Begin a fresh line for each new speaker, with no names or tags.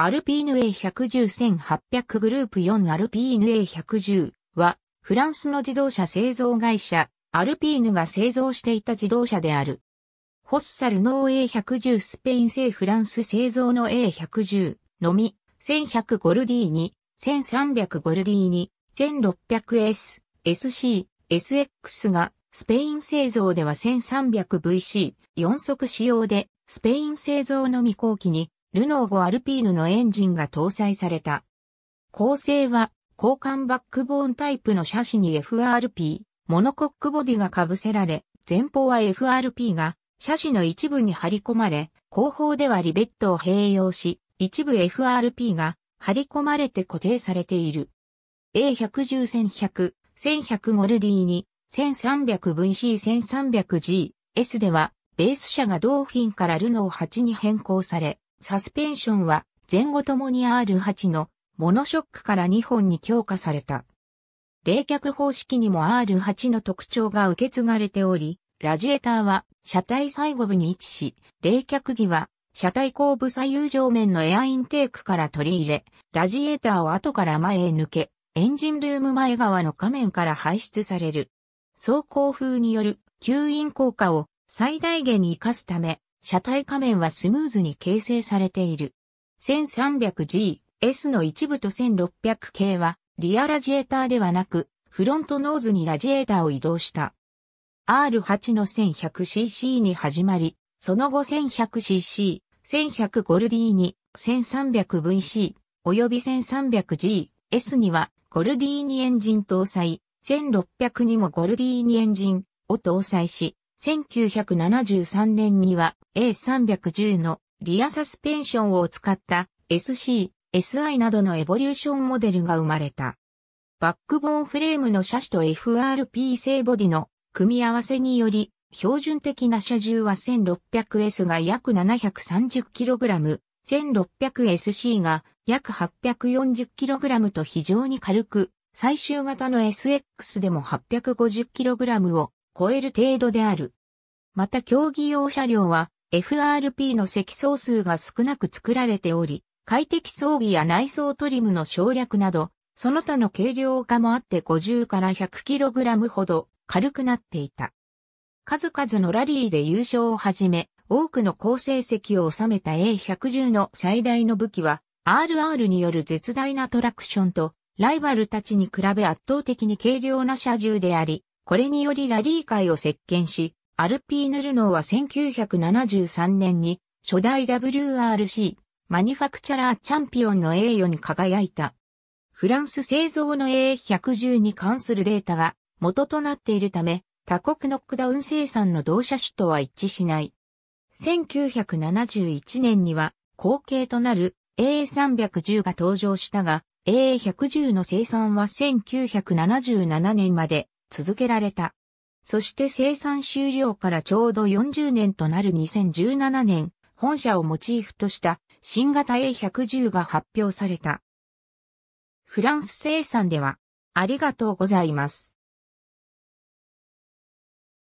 アルピーヌ A110-1800 グループ4アルピーヌ A110 は、フランスの自動車製造会社、アルピーヌが製造していた自動車である。フォッサルノー A110 スペイン製フランス製造の A110 のみ、1100ゴルディーニ、1300ゴルディーニ、1600S、SC、SX がスペイン製造では 1300VC、4速仕様でスペイン製造の未後期にルノー5アルピーヌのエンジンが搭載された。構成は交換バックボーンタイプのシャシに FRP、モノコックボディが被せられ、前方は FRP が車種の一部に張り込まれ、後方ではリベットを併用し、一部 FRP が張り込まれて固定されている。A110-1100、1100ゴルディに、1300VC1300G、S では、ベース車がドーフィンからルノー8に変更され、サスペンションは前後ともに R8 のモノショックから2本に強化された。冷却方式にも R8 の特徴が受け継がれており、ラジエーターは車体最後部に位置し、冷却機は車体後部左右上面のエアインテークから取り入れ、ラジエーターを後から前へ抜け、エンジンルーム前側の画面から排出される。走行風による吸引効果を最大限に活かすため、車体仮面はスムーズに形成されている。1300G、S の一部と1600系は、リアラジエーターではなく、フロントノーズにラジエーターを移動した。R8 の 1100cc に始まり、その後 1100cc、1100ゴルディーニ、1300VC、及び 1300G、S にはゴルディーニエンジン搭載、1600にもゴルディーニエンジンを搭載し、1973年には A310 のリアサスペンションを使った SC、SI などのエボリューションモデルが生まれた。バックボーンフレームの車種と FRP 製ボディの組み合わせにより、標準的な車重は 1600S が約 730kg、1600SC が約 840kg と非常に軽く、最終型の SX でも 850kg を超える程度である。また競技用車両は FRP の積層数が少なく作られており、快適装備や内装トリムの省略など、その他の軽量化もあって50から 100kg ほど軽くなっていた。数々のラリーで優勝をはじめ、多くの好成績を収めた A110 の最大の武器は、RR による絶大なトラクションと、ライバルたちに比べ圧倒的に軽量な車重であり、これによりラリー界を席巻し、アルピーヌ・ルノーは1973年に初代 WRC マニファクチャラーチャンピオンの栄誉に輝いた。フランス製造の A110 に関するデータが元となっているため、他国ノックダウン生産の同車種とは一致しない。1971年には後継となる A310 が登場したが、A110 の生産は1977年まで続けられた。そして生産終了からちょうど40年となる2017年、本社をモチーフとした新型 A110 が発表された。フランス生産では、ありがとうございます。